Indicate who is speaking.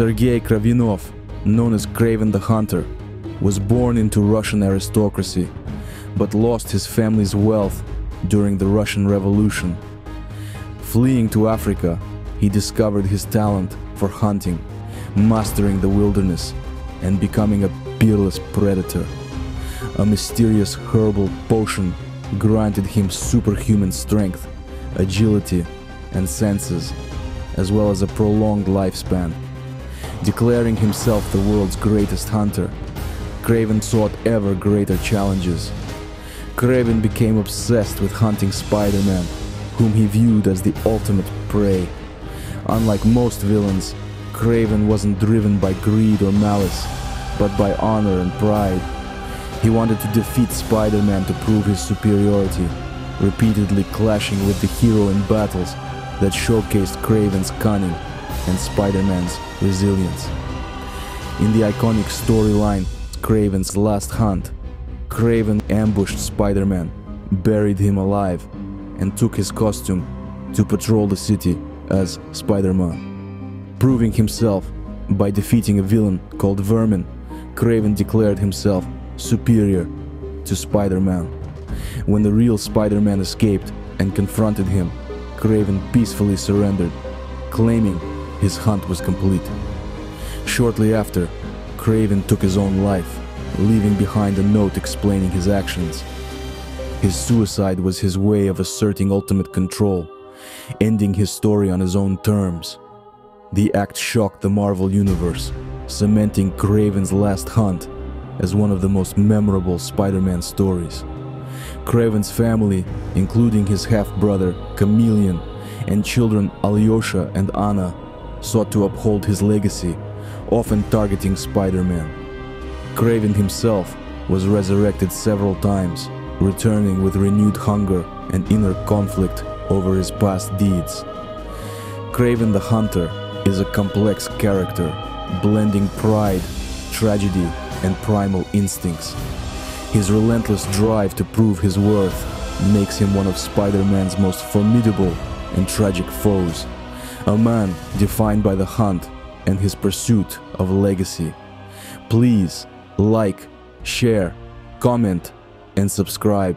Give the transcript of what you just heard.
Speaker 1: Sergei Kravinoff, known as Kraven the Hunter, was born into Russian aristocracy, but lost his family's wealth during the Russian Revolution. Fleeing to Africa, he discovered his talent for hunting, mastering the wilderness, and becoming a peerless predator. A mysterious herbal potion granted him superhuman strength, agility, and senses, as well as a prolonged lifespan. Declaring himself the world's greatest hunter, Kraven sought ever greater challenges. Kraven became obsessed with hunting Spider-Man, whom he viewed as the ultimate prey. Unlike most villains, Kraven wasn't driven by greed or malice, but by honor and pride. He wanted to defeat Spider-Man to prove his superiority, repeatedly clashing with the hero in battles that showcased Kraven's cunning and Spider-Man's resilience. In the iconic storyline Kraven's Last Hunt, Kraven ambushed Spider-Man, buried him alive, and took his costume to patrol the city as Spider-Man. Proving himself by defeating a villain called Vermin, Kraven declared himself superior to Spider-Man. When the real Spider-Man escaped and confronted him, Kraven peacefully surrendered, claiming his hunt was complete. Shortly after, Kraven took his own life, leaving behind a note explaining his actions. His suicide was his way of asserting ultimate control, ending his story on his own terms. The act shocked the Marvel Universe, cementing Kraven's last hunt as one of the most memorable Spider-Man stories. Kraven's family, including his half-brother Chameleon and children Alyosha and Anna, sought to uphold his legacy, often targeting Spider-Man. Kraven himself was resurrected several times, returning with renewed hunger and inner conflict over his past deeds. Kraven the Hunter is a complex character, blending pride, tragedy, and primal instincts. His relentless drive to prove his worth makes him one of Spider-Man's most formidable and tragic foes. A man defined by the hunt and his pursuit of legacy. Please like, share, comment, and subscribe.